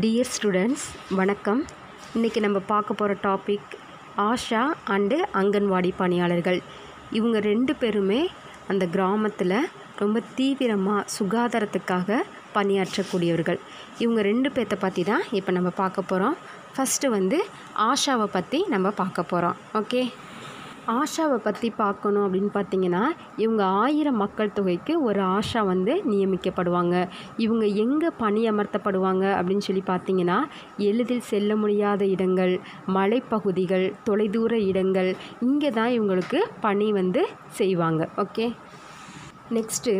Dear students வணக்கம். இன்றைக்கி நம்ம பார்க்க போகிற டாபிக் ஆஷா அண்டு அங்கன்வாடி பணியாளர்கள். இவங்க ரெண்டு பேருமே அந்த கிராமத்தில் ரொம்ப தீவிரமாக சுகாதாரத்துக்காக பணியாற்றக்கூடியவர்கள். இவங்க ரெண்டு பேர்த்த பற்றி தான் இப்போ நம்ம பார்க்க போகிறோம் ஃபஸ்ட்டு வந்து ஆஷாவை பற்றி நம்ம பார்க்க போகிறோம் ஓகே ஆஷாவை பற்றி பார்க்கணும் அப்படின்னு பார்த்தீங்கன்னா இவங்க ஆயிரம் மக்கள் தொகைக்கு ஒரு ஆஷா வந்து நியமிக்கப்படுவாங்க. இவங்க எங்கே பணியமர்த்தப்படுவாங்க அப்படின்னு சொல்லி பார்த்தீங்கன்னா எளிதில் செல்ல முடியாத இடங்கள் மலைப்பகுதிகள் தொலைதூர இடங்கள் இங்கே தான் இவங்களுக்கு பணி வந்து செய்வாங்க. ஓகே நெக்ஸ்ட்டு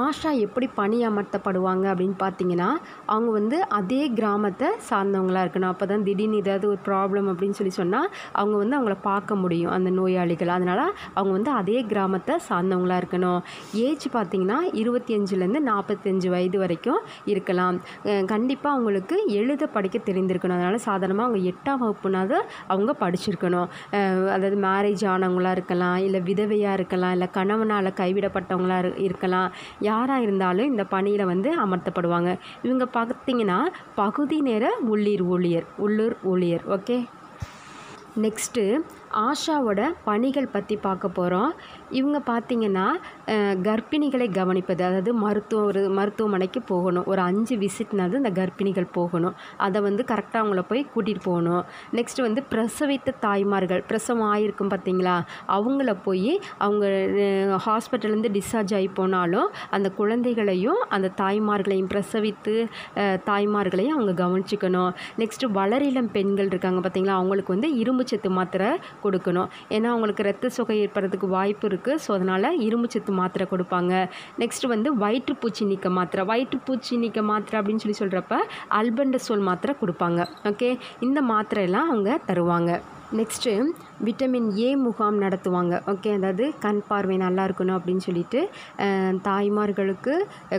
ஆஷா எப்படி பணி அமர்த்தப்படுவாங்க அப்படின்னு பார்த்தீங்கன்னா அவங்க வந்து அதே கிராமத்தை சார்ந்தவங்களாக இருக்கணும். அப்போ தான் திடீர்னு ஏதாவது ஒரு ப்ராப்ளம் அப்படின்னு சொல்லி சொன்னால் அவங்க வந்து அவங்கள பார்க்க முடியும் அந்த நோயாளிகள். அதனால் அவங்க வந்து அதே கிராமத்தை சார்ந்தவங்களாக இருக்கணும். ஏஜ் பார்த்திங்கன்னா இருபத்தி அஞ்சுலேருந்து நாற்பத்தஞ்சு வயது வரைக்கும் இருக்கலாம். கண்டிப்பாக அவங்களுக்கு எழுத படிக்க தெரிந்திருக்கணும். அதனால் சாதாரணமாக அவங்க எட்டாம் வகுப்புனாவது அவங்க படிச்சிருக்கணும். அதாவது மேரேஜ் ஆனவங்களாக இருக்கலாம் இல்லை விதவையாக இருக்கலாம் இல்லை கணவனால் கைவிடப்பட்டவங்களாக இருக்கலாம் இருக்கலாம். யாராக இருந்தாலும் இந்த பணியில் வந்து அமர்த்தப்படுவாங்க. இவங்க பார்த்தீங்கன்னா பகுதி நேர உள்ளீர் ஊழியர் உள்ளூர் ஊழியர் ஓகே நெக்ஸ்ட்டு ஆஷாவோட பணிகள் பற்றி பார்க்க போகிறோம் இவங்க பார்த்திங்கன்னா கர்ப்பிணிகளை கவனிப்பது அதாவது மருத்துவ ஒரு மருத்துவமனைக்கு போகணும். ஒரு அஞ்சு விசிட்னாவது இந்த கர்ப்பிணிகள் போகணும். அதை வந்து கரெக்டாக அவங்கள போய் கூட்டிகிட்டு போகணும். நெக்ஸ்ட்டு வந்து பிரசவித்த தாய்மார்கள் பிரசவம் ஆகிருக்கும் பார்த்தீங்களா அவங்கள போய் அவங்க ஹாஸ்பிட்டல்லேருந்து டிஸ்சார்ஜ் ஆகி போனாலும் அந்த குழந்தைகளையும் அந்த தாய்மார்களையும் பிரசவித்து தாய்மார்களையும் அவங்க கவனிச்சுக்கணும். நெக்ஸ்ட்டு வளரிளம் பெண்கள் இருக்காங்க பார்த்தீங்களா அவங்களுக்கு வந்து இரும்புச்சத்து மாத்திரை கொடுக்கணும். ஏன்னா அவங்களுக்கு ரத்த சொகை ஏற்படுறதுக்கு வாய்ப்பு இருக்குது ஸோ அதனால் இரும்புச்சத்து மாத்திரை கொடுப்பாங்க. நெக்ஸ்ட் வந்து வயிற்றுப்பூச்சி நீக்க மாத்திரை. வயிற்றுப்பூச்சி நீக்க மாத்திரை அப்படின்னு சொல்லி சொல்கிறப்ப அல்பண்டசோல் மாத்திரை கொடுப்பாங்க. ஓகே இந்த மாத்திரையெல்லாம் அவங்க தருவாங்க. நெக்ஸ்ட்டு விட்டமின் ஏ முகாம் நடத்துவாங்க. ஓகே அதாவது கண் பார்வை நல்லா இருக்கணும் அப்படின்னு சொல்லிட்டு தாய்மார்களுக்கு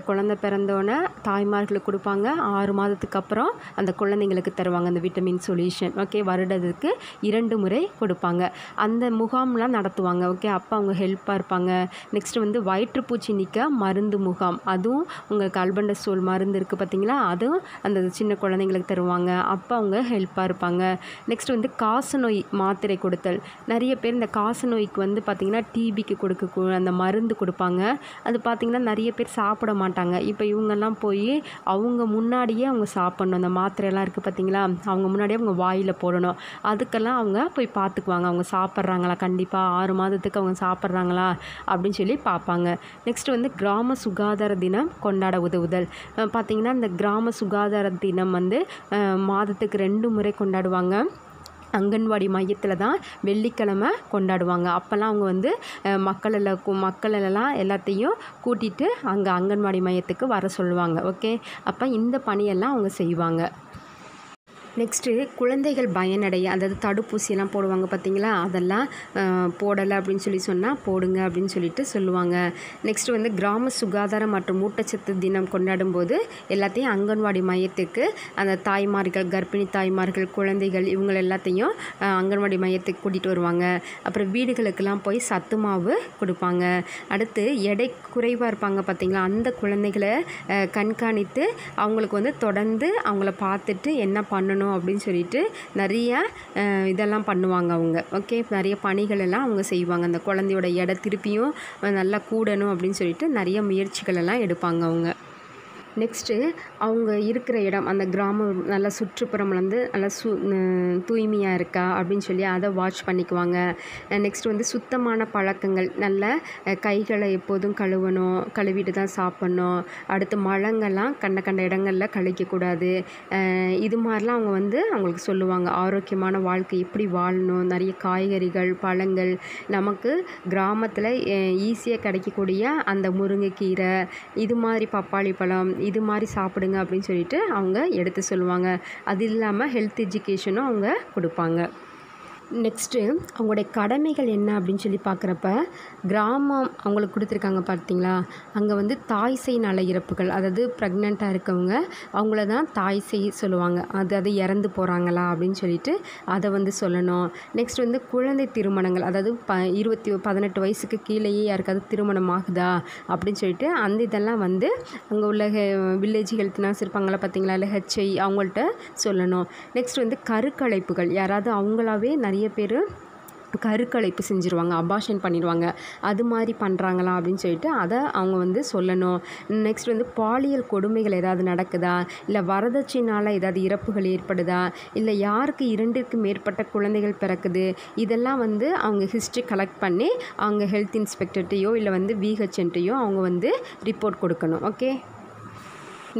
குழந்த குழந்தை பிறந்தோன்னே தாய்மார்களுக்கு கொடுப்பாங்க. ஆறு மாதத்துக்கு அப்புறம் அந்த குழந்தைங்களுக்கு தருவாங்க அந்த விட்டமின் சொல்யூஷன் ஓகே வருடத்துக்கு இரண்டு முறை கொடுப்பாங்க. அந்த முகாம்லாம் நடத்துவாங்க. ஓகே அப்போ அவங்க ஹெல்ப்பாக இருப்பாங்க. நெக்ஸ்ட்டு வந்து வயிற்றுப்பூச்சி நிற்க மருந்து முகாம். அதுவும் உங்களுக்கு அல்பண்டசோல் மருந்து இருக்குது பார்த்தீங்களா அதுவும் அந்த சின்ன குழந்தைங்களுக்கு தருவாங்க. அப்போ அவங்க ஹெல்ப்பாக இருப்பாங்க. நெக்ஸ்ட் வந்து காசநோய் மாத்திரை கொடுத்தல் நிறைய பேர் இந்த காசநோய்க்கு வந்து பார்த்திங்கன்னா டிபிக்கு கொடுக்க அந்த மருந்து கொடுப்பாங்க. அது பார்த்திங்கன்னா நிறைய பேர் சாப்பிட மாட்டாங்க. இப்போ இவங்கெல்லாம் போய் அவங்க முன்னாடியே அவங்க சாப்பிட்ணும். அந்த மாத்திரையெல்லாம் இருக்குது பார்த்தீங்களா? அவங்க முன்னாடியே அவங்க வாயில் போடணும். அதுக்கெல்லாம் அவங்க போய் பார்த்துக்குவாங்க. அவங்க சாப்பிட்றாங்களா? கண்டிப்பாக ஆறு மாதத்துக்கு அவங்க சாப்பிட்றாங்களா? அப்படின்னு சொல்லி பார்ப்பாங்க. நெக்ஸ்ட் வந்து கிராம சுகாதார தினம் கொண்டாட உதவுதல். பார்த்திங்கன்னா இந்த கிராம சுகாதார தினம் வந்து மாதத்துக்கு ரெண்டு முறை கொண்டாடுவாங்க. அங்கன்வாடி மையத்தில் தான் வெள்ளிக்கிழமை கொண்டாடுவாங்க. அப்போல்லாம் அவங்க வந்து அஹ், மக்கள் எல்லாம் எல்லாத்தையும் கூட்டிகிட்டு அங்கே அங்கன்வாடி மையத்துக்கு வர சொல்லுவாங்க. ஓகே? அப்போ இந்த பணியெல்லாம் அவங்க செய்வாங்க. நெக்ஸ்ட்டு குழந்தைகள் பயனடைய அதாவது தடுப்பூசியெல்லாம் போடுவாங்க பார்த்தீங்களா? அதெல்லாம் போடலை அப்படின்னு சொல்லி சொன்னால் போடுங்க அப்படின்னு சொல்லிட்டு சொல்லுவாங்க. நெக்ஸ்ட்டு வந்து கிராம சுகாதாரம் மற்றும் ஊட்டச்சத்து தினம் கொண்டாடும் போது எல்லாத்தையும் அங்கன்வாடி மையத்துக்கு அந்த தாய்மார்கள் கர்ப்பிணி தாய்மார்கள் குழந்தைகள் இவங்க எல்லாத்தையும் அங்கன்வாடி மையத்துக்கு கூட்டிகிட்டு வருவாங்க. அப்புறம் வீடுகளுக்கெல்லாம் போய் சத்து மாவு கொடுப்பாங்க. அடுத்து எடை குறைவாக இருப்பாங்க பார்த்தீங்களா? அந்த குழந்தைகளை கண்காணித்து அவங்களுக்கு வந்து தொடர்ந்து அவங்கள பார்த்துட்டு என்ன பண்ணணும் அப்படின்னு சொல்லிட்டு நிறைய இதெல்லாம் பண்ணுவாங்க அவங்க. ஓகே? நிறைய பணிகள் எல்லாம் அவங்க செய்வாங்க. அந்த குழந்தையோட எடை திருப்பியும் நல்லா கூடணும் அப்படின்னு சொல்லிட்டு நிறைய முயற்சிகள் எல்லாம் எடுப்பாங்க அவங்க. நெக்ஸ்ட்டு அவங்க இருக்கிற இடம் அந்த கிராமம் நல்ல சுற்றுப்புறம் வந்து நல்லா சு தூய்மையாக இருக்கா அப்படின்னு சொல்லி அதை வாட்ச் பண்ணிக்குவாங்க. நெக்ஸ்ட்டு வந்து சுத்தமான பழக்கங்கள். நல்ல கைகளை எப்போதும் கழுவணும் கழுவிட்டு தான் சாப்பிட்ணும். அடுத்து மலங்கள்லாம் கண்ட கண்ட இடங்களில் கழிக்கக்கூடாது. இது மாதிரிலாம் அவங்க வந்து அவங்களுக்கு சொல்லுவாங்க. ஆரோக்கியமான வாழ்க்கை எப்படி வாழணும்? நிறைய காய்கறிகள் பழங்கள். நமக்கு கிராமத்தில் ஈஸியாக கிடைக்கக்கூடிய அந்த முருங்கைக்கீரை இது மாதிரி பப்பாளி பழம் இது மாதிரி சாப்பிடுங்க அப்படின்னு சொல்லிட்டு அவங்க எடுத்து சொல்லுவாங்க. அது இல்லாமல் ஹெல்த் எஜுகேஷனும் அவங்க கொடுப்பாங்க. நெக்ஸ்ட்டு அவங்களுடைய கடமைகள் என்ன அப்படின்னு சொல்லி பார்க்குறப்ப கிராமம் அவங்களுக்கு கொடுத்துருக்காங்க பார்த்தீங்களா? அங்கே வந்து தாய் சேய் நல இறப்புகள் அதாவது ப்ரெக்னெண்ட்டாக இருக்கவங்க அவங்கள தான் தாய் செய் சொல்லுவாங்க. அது அது இறந்து போகிறாங்களா அப்படின்னு சொல்லிட்டு அதை வந்து சொல்லணும். நெக்ஸ்ட் வந்து குழந்தை திருமணங்கள் அதாவது ப இருபத்தி பதினெட்டு வயசுக்கு கீழேயே யாருக்காவது திருமணம் ஆகுதா அப்படின்னு சொல்லிட்டு அந்த இதெல்லாம் வந்து அங்கே உள்ள வில்லேஜ் ஹெல்த் நர்ஸ் இருப்பாங்களா பார்த்தீங்களா? இல்லை ஹெச்ஐ அவங்கள்ட்ட சொல்லணும். நெக்ஸ்ட் வந்து கருக்கலைப்புகள் யாராவது அவங்களாவே நிறைய நிறைய பேர் கருக்கலைப்பு செஞ்சுருவாங்க அபாஷன் பண்ணிடுவாங்க அது மாதிரி பண்ணுறாங்களா அப்படின்னு சொல்லிட்டு அதை அவங்க வந்து சொல்லணும். நெக்ஸ்ட் வந்து பாலியல் கொடுமைகள் ஏதாவது நடக்குதா? இல்லை வரதட்சினால் ஏதாவது இறப்புகள் ஏற்படுதா? இல்லை யாருக்கு இரண்டுக்கு மேற்பட்ட குழந்தைகள் பிறக்குது? இதெல்லாம் வந்து அவங்க ஹிஸ்ட்ரி கலெக்ட் பண்ணி அவங்க ஹெல்த் இன்ஸ்பெக்டர்கிட்டையோ இல்லை வந்து விஹெச்என்ட்டையோ அவங்க வந்து ரிப்போர்ட் கொடுக்கணும். ஓகே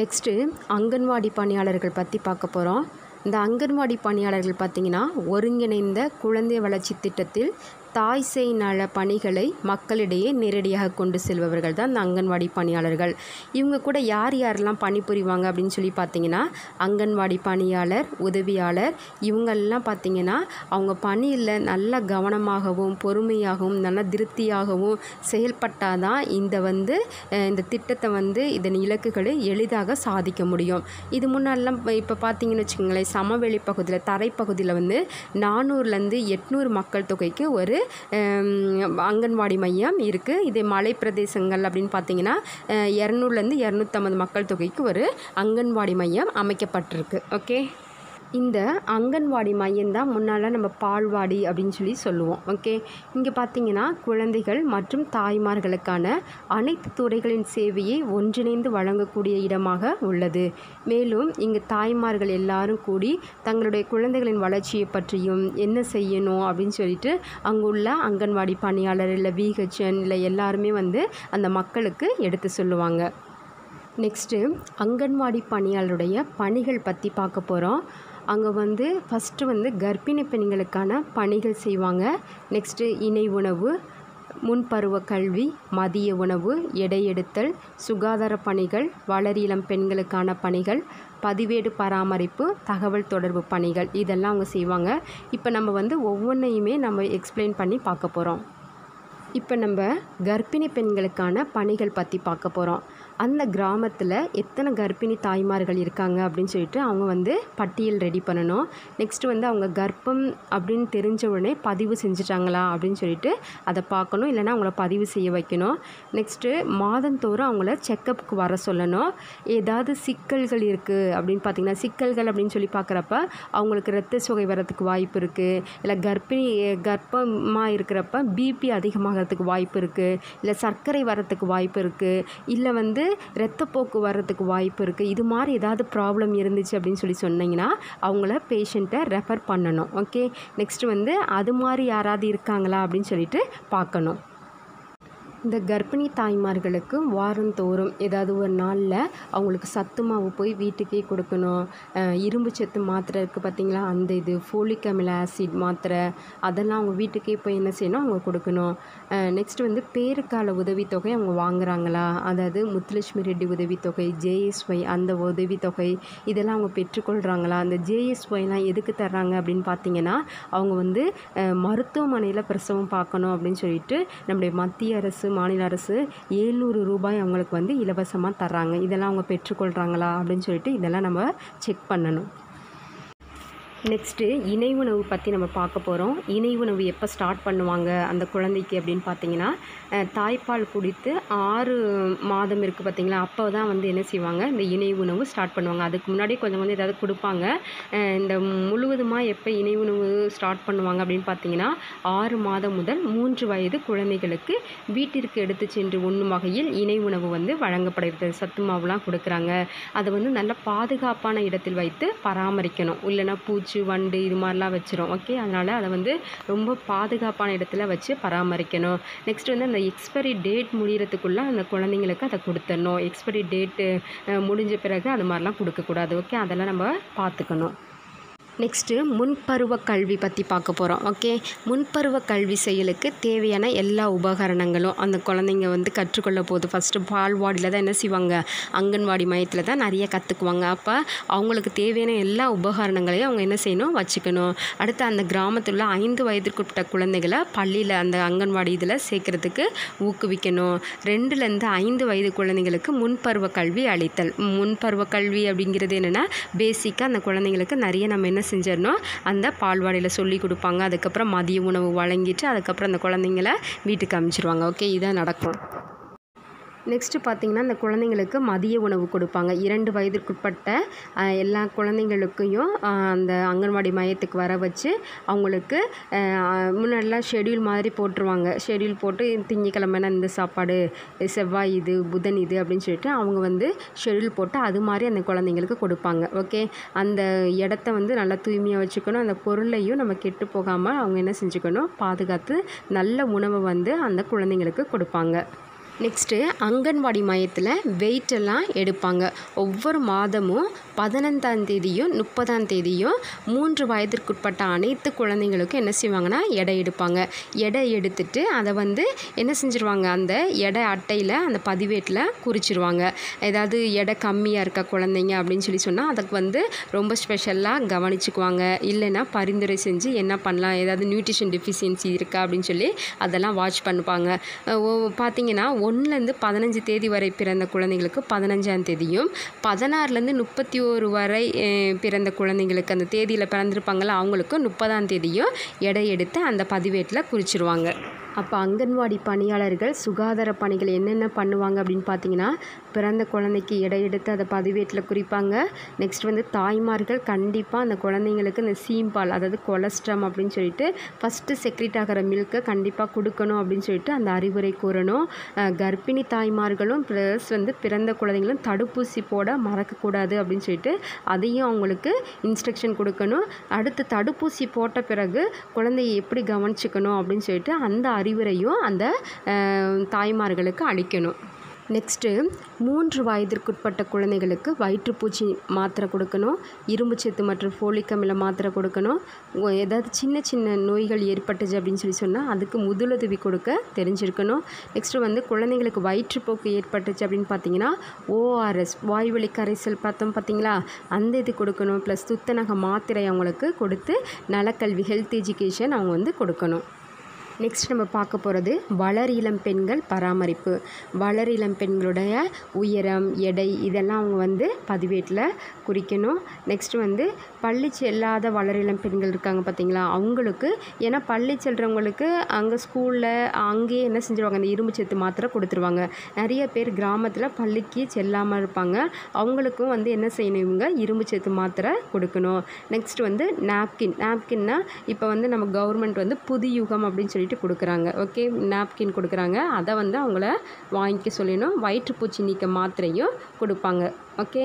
நெக்ஸ்ட்டு அங்கன்வாடி பணியாளர்கள் பற்றி பார்க்க போகிறோம் இந்த அங்கன்வாடி பணியாளர்கள் பார்த்திங்கன்னா ஒருங்கிணைந்த குழந்தை வளர்ச்சி திட்டத்தில் தாய் செய் நல பணிகளை மக்களிடையே நேரடியாக கொண்டு செல்பவர்கள் தான் இந்த அங்கன்வாடி பணியாளர்கள். இவங்க கூட யார் யாரெல்லாம் பணிபுரிவாங்க அப்படின்னு சொல்லி பார்த்தீங்கன்னா அங்கன்வாடி பணியாளர் உதவியாளர் இவங்கெல்லாம் பார்த்திங்கன்னா அவங்க பணியில் நல்ல கவனமாகவும் பொறுமையாகவும் நல்ல திருப்தியாகவும் செயல்பட்டால் தான் இந்த வந்து இந்த திட்டத்தை வந்து இதன் இலக்குகளை எளிதாக சாதிக்க முடியும். இது முன்னாடிலாம் இப்போ பார்த்தீங்கன்னு வச்சுக்கோங்களேன் சமவெளி பகுதியில் தரைப்பகுதியில் வந்து நானூறுலேருந்து எட்நூறு மக்கள் தொகைக்கு ஒரு அங்கன்வாடி மையம் இருக்குது இதே மலை பிரதேசங்கள் அப்படின்னு பார்த்தீங்கன்னா இரநூறுலேருந்து இரநூத்தம்பது மக்கள் தொகைக்கு ஒரு அங்கன்வாடி மையம் அமைக்கப்பட்டிருக்கு. ஓகே இந்த அங்கன்வாடி மையம்தான் முன்னால் நம்ம பால்வாடி அப்படின்னு சொல்லி சொல்லுவோம். ஓகே? இங்கே பார்த்தீங்கன்னா குழந்தைகள் மற்றும் தாய்மார்களுக்கான அனைத்து துறைகளின் சேவையை ஒன்றிணைந்து வழங்கக்கூடிய இடமாக உள்ளது. மேலும் இங்கு தாய்மார்கள் எல்லாரும் கூடி தங்களுடைய குழந்தைகளின் வளர்ச்சியை பற்றியும் என்ன செய்யணும் அப்படின்னு சொல்லிட்டு அங்குள்ள அங்கன்வாடி பணியாளர் இல்லை விஹெச்என் இல்லை எல்லாருமே வந்து அந்த மக்களுக்கு எடுத்து சொல்லுவாங்க. நெக்ஸ்ட்டு அங்கன்வாடி பணியாளருடைய பணிகள் பற்றி பார்க்க போகிறோம் அங்கே வந்து ஃபஸ்ட்டு வந்து கர்ப்பிணி பெண்களுக்கான பணிகள் செய்வாங்க. நெக்ஸ்ட்டு இணை உணவு முன்பருவ கல்வி மதிய உணவு எடையெடுத்தல் சுகாதார பணிகள் வளரிளம் பெண்களுக்கான பணிகள் பதிவேடு பராமரிப்பு தகவல் தொடர்பு பணிகள் இதெல்லாம் அவங்க செய்வாங்க. இப்போ நம்ம வந்து ஒவ்வொன்றையுமே நம்ம எக்ஸ்பிளைன் பண்ணி பார்க்க போகிறோம் இப்போ நம்ம கர்ப்பிணி பெண்களுக்கான பணிகள் பற்றி பார்க்க போகிறோம் அந்த கிராமத்தில் எத்தனை கர்ப்பிணி தாய்மார்கள் இருக்காங்க அப்படின்னு சொல்லிட்டு அவங்க வந்து பட்டியல் ரெடி பண்ணணும். நெக்ஸ்ட் வந்து அவங்க கர்ப்பம் அப்படின்னு தெரிஞ்ச உடனே பதிவு செஞ்சுட்டாங்களா அப்படின்னு சொல்லிட்டு அதை பார்க்கணும். இல்லைன்னா அவங்கள பதிவு செய்ய வைக்கணும். நெக்ஸ்ட்டு மாதந்தோறும் அவங்கள செக்கப்புக்கு வர சொல்லணும். ஏதாவது சிக்கல்கள் இருக்குது அப்படின்னு பார்த்தீங்கன்னா சிக்கல்கள் அப்படின்னு சொல்லி பார்க்குறப்ப அவங்களுக்கு ரத்த சுகை வரத்துக்கு வாய்ப்பு இருக்குது இல்லை கர்ப்பிணி கர்ப்பமாக இருக்கிறப்ப பிபி அதிகமாகிறதுக்கு வாய்ப்பு இருக்குது இல்லை சர்க்கரை வரத்துக்கு வாய்ப்பு இருக்குது இல்லை வந்து ரத்தப்போக்கு வர்றதுக்கு வாய்ப்பு இருக்குது இது மாதிரி ஏதாவது ப்ராப்ளம் இருந்துச்சு அப்படின்னு சொல்லி சொன்னீங்கன்னா அவங்கள பேஷண்ட்டை ரெஃபர் பண்ணணும். ஓகே நெக்ஸ்ட் வந்து அது மாதிரி யாராவது இருக்காங்களா அப்படின்னு சொல்லிட்டு பார்க்கணும். இந்த கர்ப்பிணி தாய்மார்களுக்கு வாரந்தோறும் ஏதாவது ஒரு நாளில் அவங்களுக்கு சத்து மாவு போய் வீட்டுக்கே கொடுக்கணும். இரும்பு சத்து மாத்திரை இருக்குது பார்த்தீங்களா அந்த இது ஃபோலிக் அமில ஆசிட் மாத்திரை அதெல்லாம் அவங்க வீட்டுக்கே போய் என்ன செய்யணும்? அவங்க கொடுக்கணும். நெக்ஸ்ட் வந்து பேருக்கால உதவித்தொகை அவங்க வாங்குறாங்களா? அதாவது முத்துலட்சுமி ரெட்டி உதவித்தொகை ஜேஎஸ்ஒய் அந்த உதவித்தொகை இதெல்லாம் அவங்க பெற்றுக்கொள்கிறாங்களா அந்த ஜேஎஸ்ஒய்லாம் எதுக்கு தர்றாங்க அப்படின்னு பார்த்தீங்கன்னா அவங்க வந்து மருத்துவமனையில் பிரசவம் பார்க்கணும் அப்படின்னு சொல்லிட்டு நம்முடைய மத்திய அரசு மாநில அரசு ஏழ்நூறு ரூபாய் அவங்களுக்கு வந்து இலவசமாக தர்றாங்க. இதெல்லாம் அவங்க பெற்றுக்கொள்கிறாங்களா அப்படின்னு சொல்லிட்டு இதெல்லாம் நம்ம செக் பண்ணணும். நெக்ஸ்ட்டு இணை உணவு பற்றி நம்ம பார்க்க போகிறோம் இணை உணவு எப்போ ஸ்டார்ட் பண்ணுவாங்க? அந்த குழந்தைக்கு அப்படின்னு பார்த்தீங்கன்னா தாய்ப்பால் குடித்து ஆறு மாதம் இருக்குது பார்த்தீங்களா அப்போ தான் வந்து என்ன செய்வாங்க? இந்த இணை உணவு ஸ்டார்ட் பண்ணுவாங்க. அதுக்கு முன்னாடி கொஞ்சம் கொஞ்சம் ஏதாவது கொடுப்பாங்க. இந்த முழுவதுமாக எப்போ இணை உணவு ஸ்டார்ட் பண்ணுவாங்க அப்படின்னு பார்த்தீங்கன்னா ஆறு மாதம் முதல் மூன்று வயது குழந்தைகளுக்கு வீட்டிற்கு எடுத்து சென்று உண்ணும் வகையில் இணை உணவு வந்து வழங்கப்படுகிறது. சத்து மாவுலாம் கொடுக்குறாங்க. அதை வந்து நல்ல பாதுகாப்பான இடத்தில் வைத்து பராமரிக்கணும். இல்லைன்னா பூச்சி வண்டு இது மாதிரிலாம் வச்சிரும். ஓகே அதனால் அதை வந்து ரொம்ப பாதுகாப்பான இடத்துல வச்சு பராமரிக்கணும். நெக்ஸ்ட் வந்து அந்த எக்ஸ்பைரி டேட் முடிகிறதுக்குள்ளே அந்த குழந்தைங்களுக்கு அதை கொடுத்துடணும். எக்ஸ்பைரி டேட்டு முடிஞ்ச பிறகு அது மாதிரிலாம் கொடுக்கக்கூடாது. ஓகே அதெல்லாம் நம்ம பார்த்துக்கணும். நெக்ஸ்ட்டு முன்பருவ கல்வி பற்றி பார்க்க போகிறோம் ஓகே முன்பருவ கல்வி செயலுக்கு தேவையான எல்லா உபகரணங்களும் அந்த குழந்தைங்க வந்து கற்றுக்கொள்ள போது ஃபஸ்ட்டு பால்வாடியில் தான் என்ன செய்வாங்க? அங்கன்வாடி மையத்தில் தான் நிறைய கற்றுக்குவாங்க அப்போ அவங்களுக்கு தேவையான எல்லா உபகரணங்களையும் அவங்க என்ன செய்யணும்? வச்சுக்கணும். அடுத்து அந்த கிராமத்தில் உள்ள ஐந்து வயதுக்குட்பட்ட குழந்தைகளை பள்ளியில் அந்த அங்கன்வாடி இதில் சேர்க்கறதுக்கு ஊக்குவிக்கணும். ரெண்டுலேருந்து ஐந்து வயது குழந்தைங்களுக்கு முன்பருவ கல்வி அளித்தல். முன்பருவ கல்வி அப்படிங்கிறது என்னென்னா பேசிக்காக அந்த குழந்தைங்களுக்கு நிறைய நம்ம என்ன செஞ்சிடணும். அந்த பால்வாடியில் சொல்லி கொடுப்பாங்க. அதுக்கப்புறம் மதிய உணவு வழங்கிட்டு அதுக்கப்புறம் அந்த குழந்தைங்கள வீட்டுக்கு அனுப்பிச்சிருவாங்க ஓகே இதான் நடக்கும். நெக்ஸ்ட்டு பார்த்திங்கன்னா அந்த குழந்தைங்களுக்கு மதிய உணவு கொடுப்பாங்க. இரண்டு வயதிற்குட்பட்ட எல்லா குழந்தைங்களுக்கையும் அந்த அங்கன்வாடி மையத்துக்கு வர வச்சு அவங்களுக்கு முன்னாடிலாம் ஷெட்யூல் மாதிரி போட்டுருவாங்க. ஷெட்யூல் போட்டு திங்கக்கிழமைனா இந்த சாப்பாடு செவ்வாய் இது புதன் இது அப்படின்னு சொல்லிட்டு அவங்க வந்து ஷெட்யூல் போட்டு அது மாதிரி அந்த குழந்தைங்களுக்கு கொடுப்பாங்க. ஓகே அந்த இடத்த வந்து நல்லா தூய்மையாக வச்சுக்கணும். அந்த பொருளையும் நம்ம கெட்டு போகாமல் அவங்க என்ன செஞ்சுக்கணும்? பாதுகாத்து நல்ல உணவை வந்து அந்த குழந்தைங்களுக்கு கொடுப்பாங்க. நெக்ஸ்ட்டு அங்கன்வாடி மையத்தில் வெயிட்டெல்லாம் எடுப்பாங்க. ஒவ்வொரு மாதமும் பதினைந்தாம் தேதியும் முப்பதாம் தேதியும் மூன்று வயதிற்குட்பட்ட அனைத்து குழந்தைங்களுக்கும் என்ன செய்வாங்கன்னா எடை எடுப்பாங்க. எடை எடுத்துட்டு அதை வந்து என்ன செஞ்சுருவாங்க? அந்த எடை அட்டையில் அந்த பதிவேட்டில் குறிச்சிருவாங்க. ஏதாவது எடை கம்மியாக இருக்க குழந்தைங்க அப்படின்னு சொல்லி சொன்னால் அதுக்கு வந்து ரொம்ப ஸ்பெஷலாக கவனிச்சுக்குவாங்க. இல்லைன்னா பரிந்துரை செஞ்சு என்ன பண்ணலாம்? ஏதாவது நியூட்ரிஷன் டெஃபிஷியன்சி இருக்கா அப்படின்னு சொல்லி அதெல்லாம் வாட்ச் பண்ணுவாங்க. பார்த்தீங்கன்னா ஒன்றுலேருந்து பதினஞ்சு தேதி வரை பிறந்த குழந்தைங்களுக்கு பதினஞ்சாம் தேதியும் பதினாறுலேருந்து முப்பத்தி ஒரு வரை பிறந்த குழந்தைங்களுக்கு அந்த தேதியில் பிறந்திருப்பாங்களா அவங்களுக்கு முப்பதாம் தேதியும் எடை எடுத்து அந்த பதிவேட்டில் குறிச்சிருவாங்க. அப்போ அங்கன்வாடி பணியாளர்கள் சுகாதார பணிகள் என்னென்ன பண்ணுவாங்க அப்படின்னு பார்த்தீங்கன்னா பிறந்த குழந்தைக்கு எடை எடுத்து அதை பதிவேட்டில் குறிப்பாங்க. நெக்ஸ்ட் வந்து தாய்மார்கள் கண்டிப்பாக அந்த குழந்தைங்களுக்கு இந்த சீம்பால் அதாவது கொலஸ்ட்ரம் அப்படின்னு சொல்லிட்டு ஃபஸ்ட்டு செக்ரிட் ஆகிற மில்க்கை கண்டிப்பாக கொடுக்கணும் அப்படின்னு சொல்லிட்டு அந்த அறிவுரை கூறணும். கர்ப்பிணி தாய்மார்களும் ப்ளஸ் வந்து பிறந்த குழந்தைங்களும் தடுப்பூசி போட மறக்கக்கூடாது அப்படின்னு சொல்லிட்டு அதையும் அவங்களுக்கு இன்ஸ்ட்ரக்ஷன் கொடுக்கணும். அடுத்து தடுப்பூசி போட்ட பிறகு குழந்தையை எப்படி கவனிச்சுக்கணும் அப்படின்னு சொல்லிட்டு அந்த அறிவுரையும் அந்த தாய்மார்களுக்கு அளிக்கணும். நெக்ஸ்ட்டு மூன்று வயதிற்குட்பட்ட குழந்தைகளுக்கு வயிற்றுப்பூச்சி மாத்திரை கொடுக்கணும். இரும்புச்சத்து மற்றும் ஃபோலிக் அமில மாத்திரை கொடுக்கணும். ஏதாவது சின்ன சின்ன நோய்கள் ஏற்பட்டுச்சு அப்படின்னு சொல்லி சொன்னால் அதுக்கு முதலுதவி கொடுக்க தெரிஞ்சிருக்கணும். நெக்ஸ்ட்டு வந்து குழந்தைங்களுக்கு வயிற்றுப்போக்கு ஏற்பட்டுச்சு அப்படின்னு பார்த்தீங்கன்னா ஓஆர்எஸ் வாய்வழி கரைசல் பார்த்தோம் பார்த்தீங்களா அந்த இது கொடுக்கணும். ப்ளஸ் துத்தநக மாத்திரை அவங்களுக்கு கொடுத்து நலக்கல்வி ஹெல்த் எஜுகேஷன் அவங்க வந்து கொடுக்கணும். நெக்ஸ்ட் நம்ம பார்க்க போகிறது வளர் இளம் பெண்கள் பராமரிப்பு. வளர் இளம் பெண்களுடைய உயரம் எடை இதெல்லாம் அவங்க வந்து பதிவேட்டில் குறிக்கணும். நெக்ஸ்ட் வந்து பள்ளி செல்லாத வளர் இளம் பெண்கள் இருக்காங்க பார்த்தீங்களா அவங்களுக்கு ஏன்னா பள்ளி செல்றவங்களுக்கு அங்கே ஸ்கூலில் அங்கேயே என்ன செஞ்சுருவாங்க? அந்த இரும்பு சத்து மாத்திரை கொடுத்துருவாங்க. நிறைய பேர் கிராமத்தில் பள்ளிக்கு செல்லாமல் இருப்பாங்க. அவங்களுக்கும் வந்து என்ன செய்யணும்? இவங்க இரும்பு சத்து மாத்திரை கொடுக்கணும். நெக்ஸ்ட் வந்து நாப்கின் நாப்கின்னா இப்போ வந்து நம்ம கவர்மெண்ட் வந்து புது யுகம் அப்படின்னு சொல்லிட்டு கொடுக்குறாங்க. ஓகே நாப்கின் கொடுக்குறாங்க. அதை வந்து அவங்கள வாங்கிக்க சொல்லிடணும். வயிற்றுப்பூச்சி நீக்க மாத்திரையும் கொடுப்பாங்க. ஓகே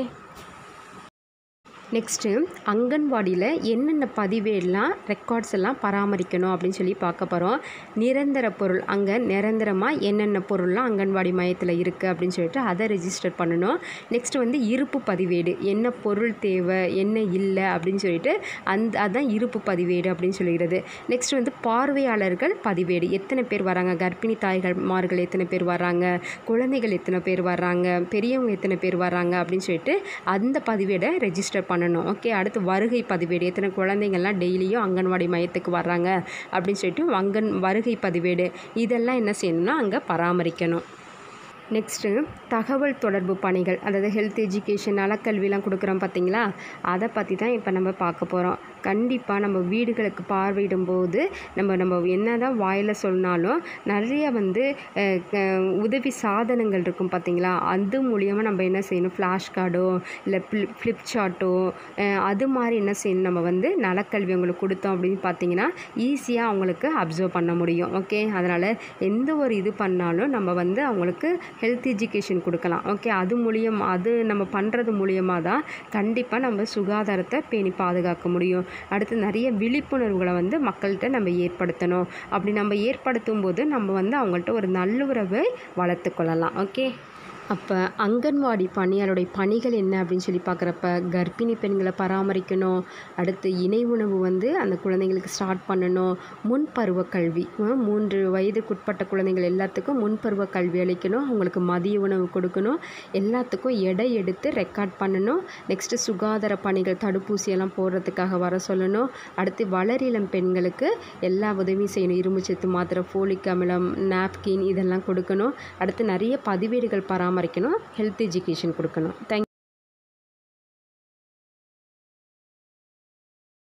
நெக்ஸ்ட்டு அங்கன்வாடியில் என்னென்ன பதிவேடெலாம் ரெக்கார்ட்ஸ் எல்லாம் பராமரிக்கணும் அப்படின்னு சொல்லி பார்க்க போகிறோம் நிரந்தர பொருள் அங்கே நிரந்தரமாக என்னென்ன பொருள்லாம் அங்கன்வாடி மையத்தில் இருக்குது அப்படின்னு சொல்லிட்டு அதை ரெஜிஸ்டர் பண்ணணும். நெக்ஸ்ட்டு வந்து இருப்பு பதிவேடு என்ன பொருள் தேவை என்ன இல்லை அப்படின்னு சொல்லிட்டு அந்த அதுதான் இருப்பு பதிவேடு அப்படின்னு சொல்லிடுறது. நெக்ஸ்ட் வந்து பார்வையாளர்கள் பதிவேடு எத்தனை பேர் வராங்க கர்ப்பிணி தாய்கள் மார்கள் எத்தனை பேர் வராங்க குழந்தைகள் எத்தனை பேர் வராங்க பெரியவங்க எத்தனை பேர் வராங்க அப்படின்னு சொல்லிட்டு அந்த பதிவேடை ரெஜிஸ்டர் பண்ணணும். பண்ணணும். ஓகே அடுத்து வருகை பதிவேடு. எத்தனை குழந்தைங்கள்லாம் டெய்லியும் அங்கன்வாடி மையத்துக்கு வர்றாங்க அப்படின்னு சொல்லிட்டு அங்கன் வருகை பதிவேடு. இதெல்லாம் என்ன செய்யணும்னா அங்கே பராமரிக்கணும். நெக்ஸ்ட்டு தகவல் தொடர்பு பணிகள். அதாவது ஹெல்த் எஜுகேஷன் நலக்கல்விலாம் கொடுக்குறோம் பார்த்தீங்களா? அதை பற்றி தான் இப்போ நம்ம பார்க்க போகிறோம் கண்டிப்பாக நம்ம வீடுகளுக்கு பார்வையிடும் போது நம்ம நம்ம என்ன தான் வாயில் சொன்னாலும் நிறைய வந்து உதவி சாதனங்கள் இருக்கும் பார்த்தீங்களா அது மூலியமாக நம்ம என்ன செய்யணும்? ஃப்ளாஷ் கார்டோ இல்லை ஃப்ளிப் ஃப்ளிப் சார்ட்டோ அது மாதிரி என்ன செய்யணும்? நம்ம வந்து நலக்கல்வி அவங்களுக்கு கொடுத்தோம் அப்படின்னு பார்த்தீங்கன்னா ஈஸியாக அவங்களுக்கு அப்சர்வ் பண்ண முடியும். ஓகே அதனால் எந்த ஒரு இது பண்ணாலும் நம்ம வந்து அவங்களுக்கு ஹெல்த் எஜுகேஷன் கொடுக்கலாம். ஓகே அது மூலியம் அது நம்ம பண்ணுறது மூலியமாக தான் கண்டிப்பாக நம்ம சுகாதாரத்தை பேணி பாதுகாக்க முடியும். அடுத்து நிறைய விழிப்புணர்வுகளை வந்து மக்கள்கிட்ட நம்ம ஏற்படுத்தணும். அப்படி நம்ம ஏற்படுத்தும் போது நம்ம வந்து அவங்கள்ட்ட ஒரு நல்லுறவை வளர்த்து கொள்ளலாம் ஓகே அப்போ அங்கன்வாடி பணியாளருடைய பணிகள் என்ன அப்படின்னு சொல்லி பார்க்குறப்ப கர்ப்பிணி பெண்களை பராமரிக்கணும் அடுத்து இணை உணவு வந்து அந்த குழந்தைங்களுக்கு ஸ்டார்ட் பண்ணணும் முன்பருவ கல்வி. மூன்று வயதுக்குட்பட்ட குழந்தைகள் எல்லாத்துக்கும் முன்பருவ கல்வி அளிக்கணும் அவங்களுக்கு மதிய உணவு கொடுக்கணும் எல்லாத்துக்கும் எடை எடுத்து ரெக்கார்ட் பண்ணணும் நெக்ஸ்ட்டு சுகாதார பணிகள் தடுப்பூசியெல்லாம் போடுறதுக்காக வர சொல்லணும் அடுத்து வளரிளம் பெண்களுக்கு எல்லா உதவியும் செய்யணும் இரும்புச்சத்து மாத்திரை ஃபோலிக் அமிலம் நாப்கின் இதெல்லாம் கொடுக்கணும் அடுத்து நிறைய பதிவேடுகள் பராமரி பராமரிக்கணும் ஹெல்த் எஜுகேஷன் கொடுக்கணும். தேங்க்